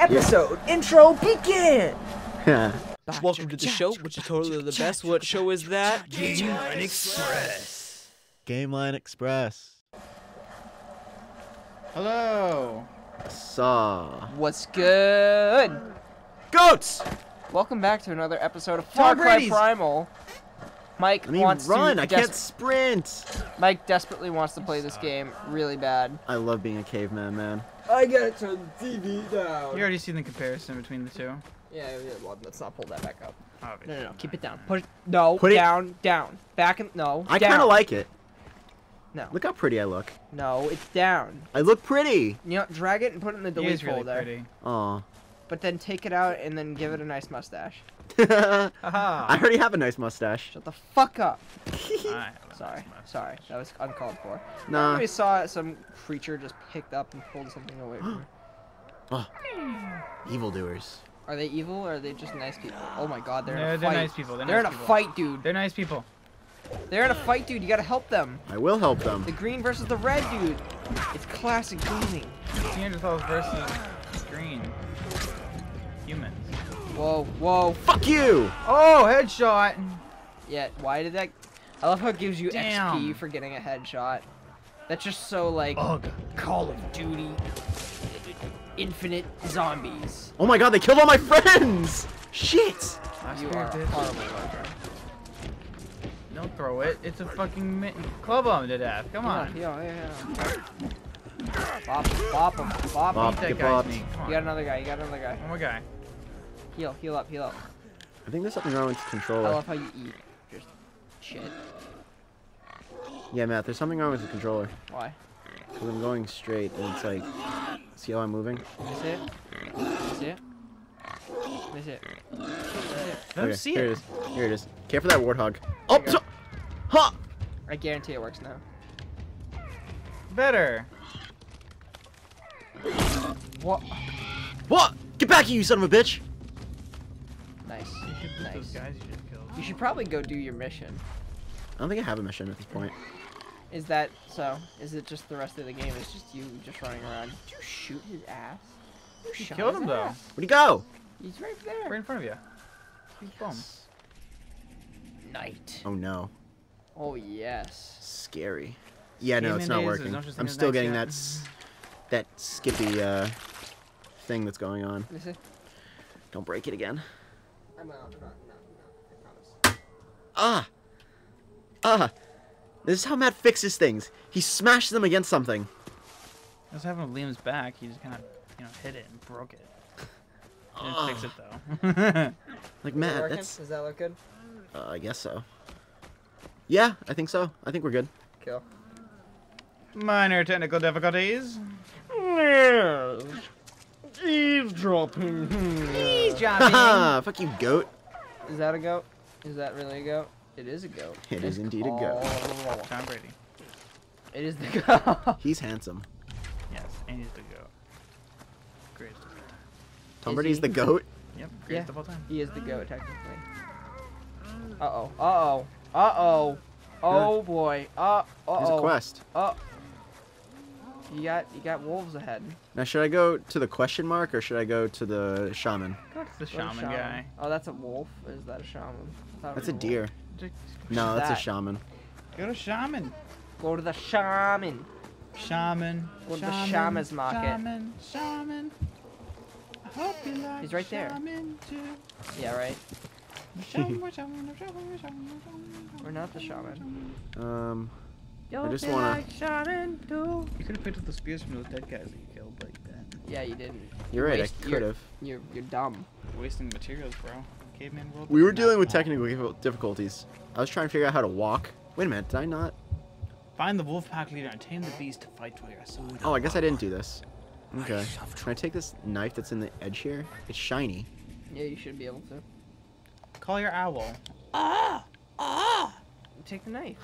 Episode intro begin. Welcome to the show, which is totally the best. What show is that? Game Line Express. Game Line Express. Hello. Saw. What's good? Goats! Welcome back to another episode of Far Tom Cry Primal. Mike I mean, wants run. to. I des- can't sprint. Mike desperately wants to play this game really bad. I love being a caveman, man. I gotta turn the TV down. You already seen the comparison between the two. Yeah, yeah, well, let's not pull that back up. Obviously. No, no, no. Keep it down. Put it. No. Put it- down. Down. Back and no. I kind of like it. No. Look how pretty I look. No, it's down. I look pretty. You know, drag it and put it in the He delete is really folder. pretty. Aw. But then take it out and then give it a nice mustache. I already have a nice mustache. Shut the fuck up. I have a Sorry, nice sorry, that was uncalled for. Nah. We saw some creature just picked up and pulled something away from her. Oh. Evildoers. Are they evil or are they just nice people? Oh my god, they're in No, a they're fight. nice people. They're, They're in a people. fight, dude. They're nice people. They're in a fight, dude. You gotta help them. I will help them. The green versus the red, dude. It's classic gaming. Neanderthals versus green humans. Whoa, whoa. Fuck you! Oh, headshot! Yeah, why did that? I love how it gives you XP for getting a headshot. That's just so like Ugh. Call of Duty. Infinite zombies. Oh my god, they killed all my friends! Shit! You are dude. horrible, Roger. Don't throw it. It's a fucking mitten. Club them to death. Come on. Yeah, yeah, yeah. Bop, bop him, bop, Bop. him. Beat that get bopped. knee. Come on. You got another guy, you got another guy. One more guy. Heal, heal up, heal up. I think there's something wrong with the I love how you eat. Just shit. Yeah, Matt, there's something wrong with the controller. Why? Because I'm going straight and it's like. See how I'm moving? Is it? Is it? Is it? Let him okay, see here it. it is. Here it is. Care for that warthog. Oh, so, ha! I guarantee it works now. Better. What? What? Get back here, you son of a bitch! Nice. You should put those Nice. guys you just killed. You should probably go do your mission. I don't think I have a mission at this point. Is that so? Is it just the rest of the game? It's just you just running around? Did you shoot his ass? You You shot killed his him though. ass. Where'd he go? He's right there. Right in front of you. Boom. Night. Oh no. Oh yes. Scary. Yeah, no, it's not working. no I'm still getting yet. that s- that skippy uh thing that's going on. Let me see. Don't break it again. I'm not. I'm not. I promise. Ah! Ah! This is how Matt fixes things. He smashed them against something. That's happened with Liam's back. He just kind of, you know, hit it and broke it. Didn't fix it though. Like Is Matt, working? that's Does that look good? uh, I guess so. Yeah, I think so. I think we're good. Kill. Minor technical difficulties. Eavesdropping. He's Haha! Fuck you, goat. Is that a goat? Is that really a goat? It is a goat. It is indeed a goat. goat. Tom Brady. It is the goat. He's handsome. Yes, and he's the goat. Greatest of all time. Tom Is Brady's he? the goat. Yep, greatest of all time. he is the goat, technically. Uh oh. Uh oh. Uh oh. Oh boy. Uh oh. There's a quest. Uh. You got you got wolves ahead. Now, should I go to the question mark or should I go to the shaman? Go to the Go to shaman, guy. Oh, that's a wolf. Is that a shaman? I thought it That's a was deer. Just No, that's a shaman. Go to shaman. Go to the shaman. Shaman. Go to the shaman's market. Shaman. Shaman. I hope you like He's right there. Shaman too. Yeah, right. Shaman, shaman, shaman, shaman, shaman. We're not the shaman. Um, Yo, just they wanna- like shaman too. You could have picked up the spears from those dead guys that you killed like that. Yeah, you didn't. you're right. Waste- I you're- could have. You're you're dumb. Wasting materials, bro. Caveman world. We were dealing with technical difficulties. I was trying to figure out how to walk. Wait a minute, did I not? Find the wolf pack leader and tame the beast to fight to your sword. Oh, I guess I didn't do this. Okay. Can I take this knife that's in the edge here? It's shiny. Yeah, you should be able to. Call your owl. Ah! Ah! Take the knife.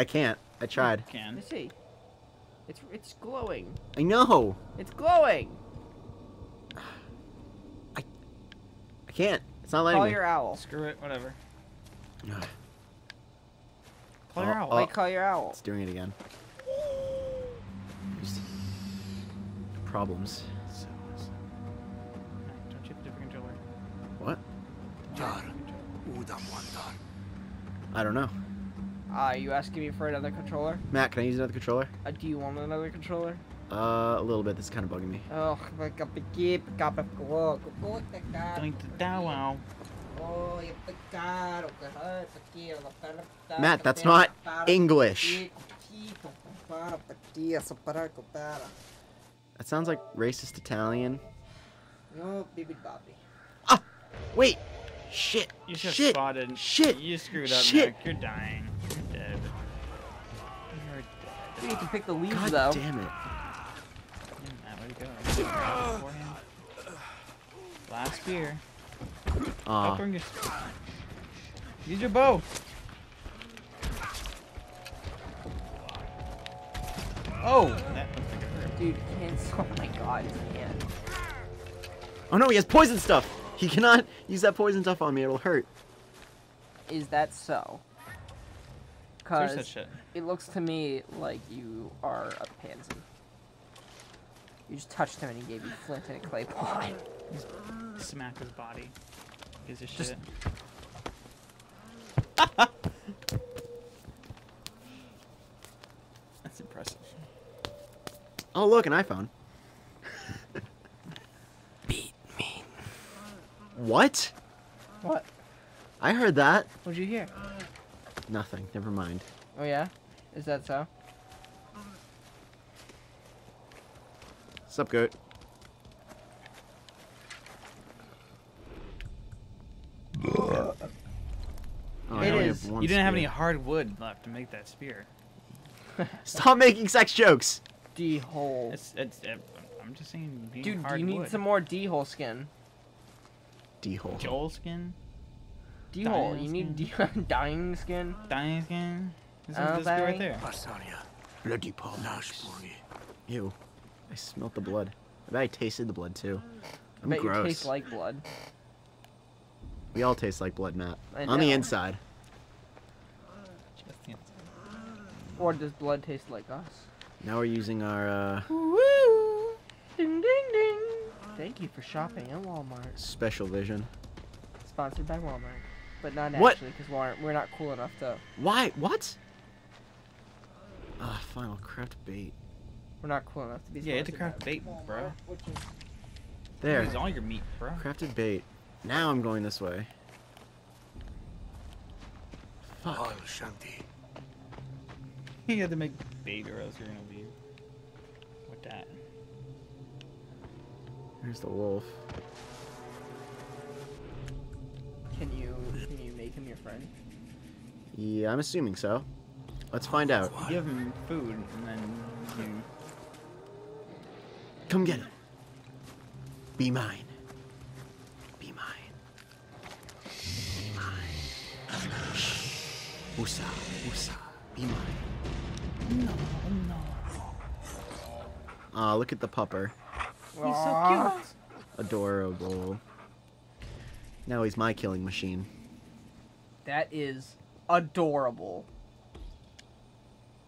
I can't. I tried. You can. Let see. It's it's glowing. I know. It's glowing. I I can't. It's not letting call me. Call your owl. Screw it. Whatever. call oh, your owl. Oh, Wait, call your owl. It's doing it again. Problems. Don't you have a different controller? What? I don't know. Uh, you asking me for another controller? Matt, can I use another controller? Uh, do you want another controller? Uh, a little bit. This is kind of bugging me. Oh, vai capir, capa, puta cara. Doink the dow wow. You pecado, que hurt, aqui, ela para, para, Matt, that's not English. That sounds like racist Italian. No, bibi bobby. Ah! Wait! Shit! You should have Shit! spotted. Shit! You screwed up, Shit! Mac. You're dying. You're dead. You're You dead. can pick the leaves God though. damn it. Yeah, Matt, where'd he go? I didn't grab it beforehand. Last spear. Aw. Oh, your. Use your bow. Oh! That looks like it hurt. Dude, can't. Oh my god, he can't. Oh no, he has poison stuff! He cannot use that poison stuff on me, it'll hurt. Is that so? Search that Cause shit. it looks to me like you are a pansy. You just touched him and he gave you flint and a clay pot. Smack his body. Gives a Just- shit. That's impressive. Oh look, an iPhone. Beat me. What? What? I heard that. What'd you hear? Nothing, never mind. Oh yeah? Is that so? Sup, goat? Oh, I It only is. have one You didn't have any spear. hard wood left to make that spear. Stop making sex jokes! dhole. It's, it's, it, I'm just saying, Dude, hard you need wood. some more dhole skin. dhole. Joel skin? D hole. You need D dying skin. Dying skin? This Oh, is this spear right baby. there. Bloody palms. Ew. I smelt the blood. I bet I tasted the blood too. I I'm bet gross. you taste like blood. We all taste like blood, Matt. On the inside. Just the inside. Or does blood taste like us? Now we're using our uh, Woo! Ding ding ding! Thank you for shopping at Walmart. special vision. Sponsored by Walmart. But not What? actually, because Walmart, we're not cool enough to. Why? What? Ah, final craft bait. We're not cool enough to be. Yeah, you have to craft bait, bro. Walmart, There. Use all your meat, bro. Crafted bait. Now I'm going this way. Fuck. Oh, Shanti. you had to make bait or else you're gonna be with that. There's the wolf. Can you can you make him your friend? Yeah, I'm assuming so. Let's find out. You give him food and then you Come get him. Be mine. Be mine. Be mine. Shh. Usa. Usa. Be mine. No, no. Aw, look at the pupper. He's so cute. Adorable. Now he's my killing machine. That is adorable.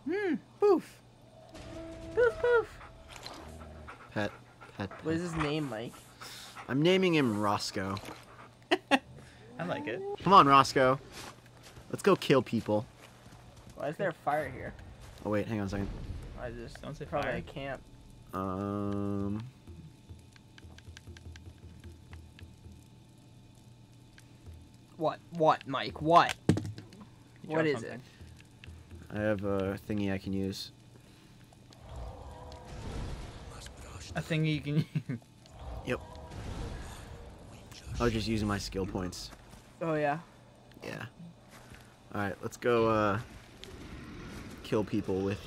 Hmm, poof. Poof poof. Pet. Pet. What pet. is his name, Mike? I'm naming him Roscoe. I like it. Come on, Roscoe. Let's go kill people. Why is there a fire here? Oh wait, hang on a second. I just Don't say probably fire. a camp. Um. What? What, Mike? What? What is What dropped is something. I have a thingy I can use. A thing you can use. Yep. I was just using my skill points. Oh yeah. Yeah. Alright, let's go uh kill people with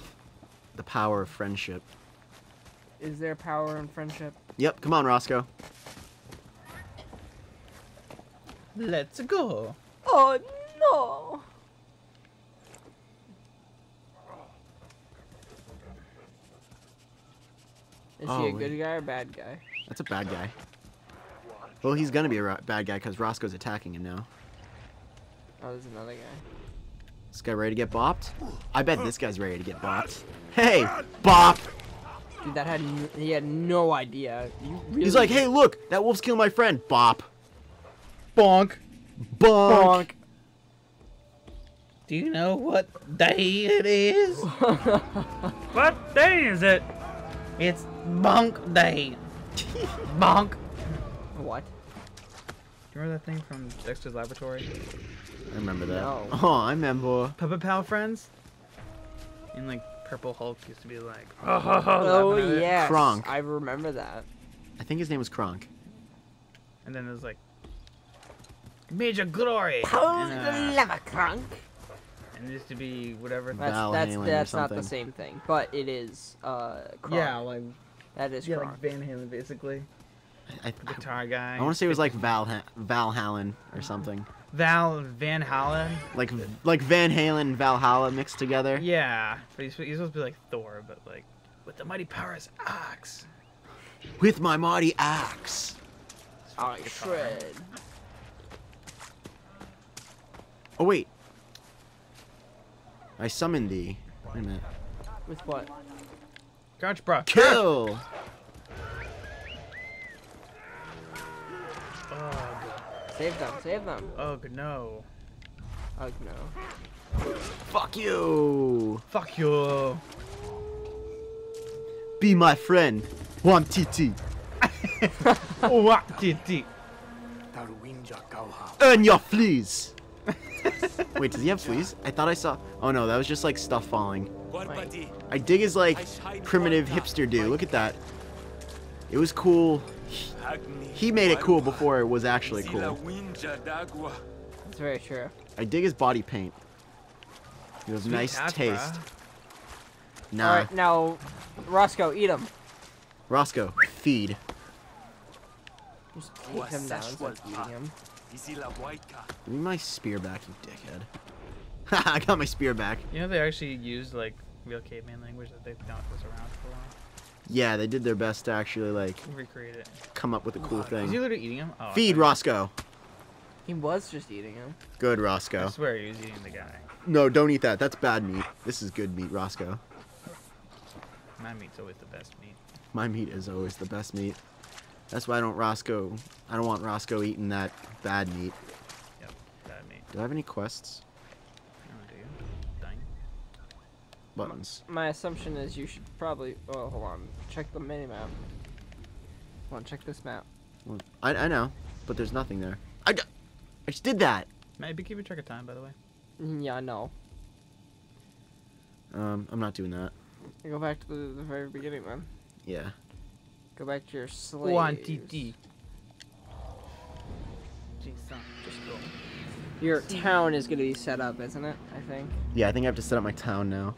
the power of friendship. Is there power in friendship? Yep, come on, Roscoe. Let's go. Oh no! Is Oh, he a oh, wait. good guy or bad guy? That's a bad guy. Well, he's gonna be a ro- bad guy because Roscoe's attacking him now. Oh, there's another guy. This guy ready to get bopped? I bet this guy's ready to get bopped. Hey, bop! Dude, that had n- he had no idea. Really He's like, hey, look, that wolf's killing my friend. Bop. Bonk. Bonk. Bonk. Do you know what day it is? what day is it? It's Bonk Day. Bonk. what? Do you remember that thing from Dexter's Laboratory? I remember that. No. Oh, I remember. Puppet Pal Friends? And like Purple Hulk used to be like, Oh laughing at it. yes, Kronk. I remember that. I think his name was Kronk. And then it was like, Major Glory. Pose and, the uh, lever, Kronk. and it used to be whatever. That's Val that's Halen or that's not the same thing, but it is uh Kronk. Yeah, like that is yeah, Kronk. like Van Halen basically. I, I, Guitar guy. I want to say it was like Val ha- Val Halen or something. Val Van Halen. Like like Van Halen and Valhalla mixed together. Yeah, but he's, he's supposed to be like Thor, but like with the mighty powers axe. With my mighty axe. I Guitar. shred. Oh wait. I summoned thee. Wait a minute. With what? Crouch, bro. Kill. Oh, Ugh. Save them, save them. Ugh, no. Oh no. Fuck you. Fuck you. Be my friend. One TT. what did he? Earn your fleas. Wait, does he have fleas? I thought I saw. Oh no, that was just like stuff falling. I dig his like primitive hipster do. Look at that. It was cool. He made it cool before it was actually cool. That's very true. I dig his body paint. He has nice tats, taste. bruh. Nah, All right, now, Roscoe, eat him. Roscoe, feed. Just take him down instead of eating them. Give me my spear back, you dickhead. I got my spear back. You know they actually used like real caveman language that they thought was around for a while. Yeah, they did their best to actually like Recreate it. come up with a cool thing. Is he literally eating him? Oh, Feed okay. Roscoe. He was just eating him. Good I Roscoe. swear he was eating the guy. No, don't eat that. That's bad meat. This is good meat, Roscoe. My meat's always the best meat. My meat is always the best meat. That's why I don't Roscoe. I don't want Roscoe eating that bad meat. Yep, bad meat. Do I have any quests? Do you? Dang. Buttons. My assumption is you should probably. Oh, hold on. Check the mini map. Hold on, check this map. Well, I, I know, but there's nothing there. I just did that. Maybe keep a track of time, by the way. Mm, Yeah, I know. Um, I'm not doing that. Go back to the, the very beginning, man. Yeah. Go back to your slaves. One TT. Jeez, son, just go. Your town is gonna be set up, isn't it? I think. Yeah, I think I have to set up my town now.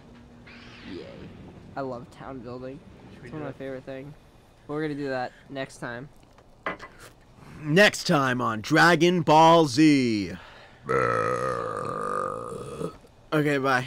Yay. I love town building. It's one of my favorite things. We're gonna do that next time. Next time on Dragon Ball Z. Okay, bye.